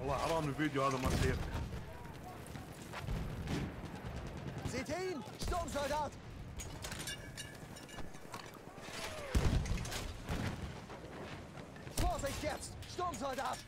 والله حرام الفيديو هذا ما سيرته Seht ihr ihn? Sturmsoldat! Vorsicht jetzt! Sturmsoldat!